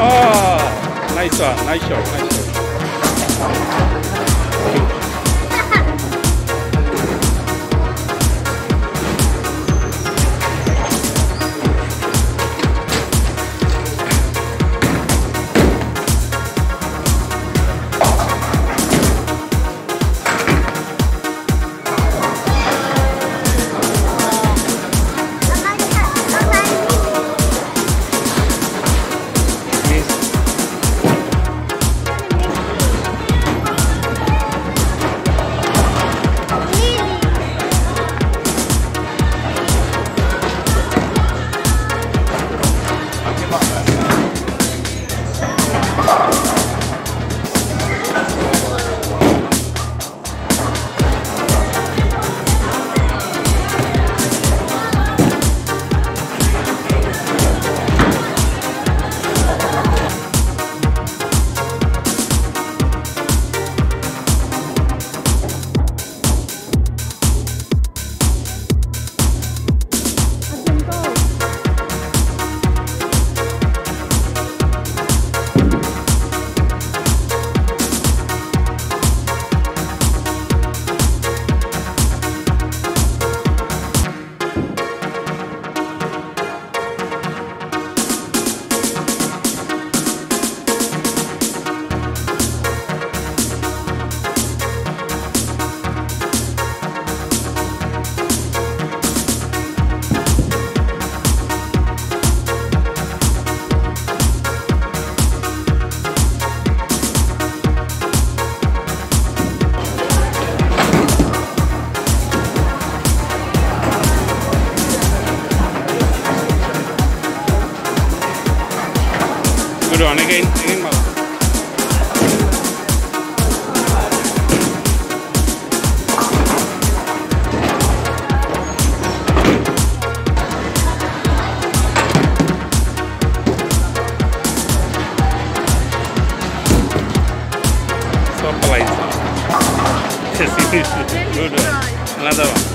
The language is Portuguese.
ああナイスはナイスショットナイスショット。Good one, again, again, Mala. Só pra lá. Another one. Yeah.